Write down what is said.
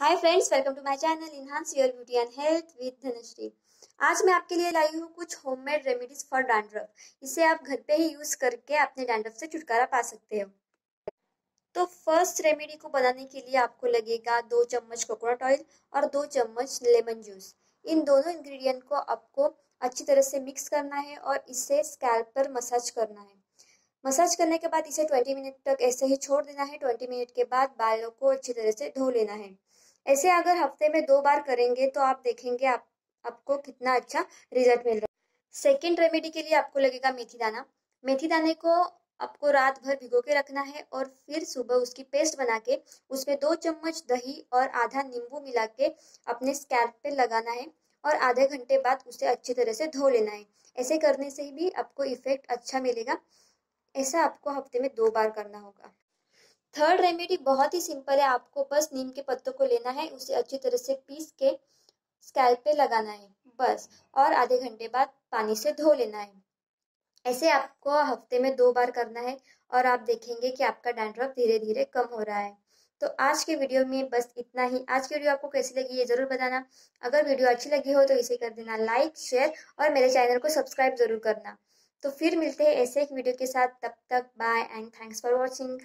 Hi friends welcome to my channel enhance your beauty and health with Dhanashree आज मैं आपके लिए लाई हूँ कुछ होममेड रेमेडीज फॉर डैंड्रफ इसे आप घर पे ही यूज़ करके अपने डैंड्रफ से छुटकारा पा सकते हो। तो फ़र्स्ट रेमेडी को बनाने के लिए आपको लगेगा दो चम्मच कोकोनट ऑयल और दो चम्मच लेमन जूस इन दोनों इंग्रेडिएंट को आपको अच्छी तरह से मिक्स करना है और इसे स्कैल्प पर मसाज करना है। मसाज करने के बाद इसे 20 मिनट तक ऐसे ही छोड़ देना है। 20 मिनट के बाद बालों को अच्छी तरह से धो लेना है। ऐसे अगर हफ़्ते में दो बार करेंगे तो आप देखेंगे आप, आपको कितना अच्छा रिज़ल्ट मिल रहा है। सेकेंड रेमेडी के लिए आपको लगेगा मेथी दाना। मेथी दाने को आपको रात भर भिगो के रखना है और फिर सुबह उसकी पेस्ट बना के उसमें दो चम्मच दही और आधा नींबू मिला के अपने स्कैल्प पे लगाना है और आधे घंटे बाद उसे अच्छी तरह से धो लेना है। ऐसे करने से भी आपको इफ़ेक्ट अच्छा मिलेगा। ऐसा आपको हफ़्ते में दो बार करना होगा। थर्ड रेमेडी बहुत ही सिंपल है, आपको बस नीम के पत्तों को लेना है, उसे अच्छी तरह से पीस के स्कैल्प पे लगाना है, बस, और आधे घंटे बाद पानी से धो लेना है। ऐसे आपको हफ़्ते में दो बार करना है, और आप देखेंगे कि आपका डैंड्रफ धीरे धीरे कम हो रहा है। तो आज के वीडियो में बस इतना ही। आज की वीडियो आपको कैसी लगी ये ज़रूर बताना। अगर वीडियो अच्छी लगी हो तो इसे कर देना लाइक शेयर और मेरे चैनल को सब्सक्राइब ज़रूर करना। तो फिर मिलते हैं ऐसे एक वीडियो के साथ। तब तक bye and thanks for watching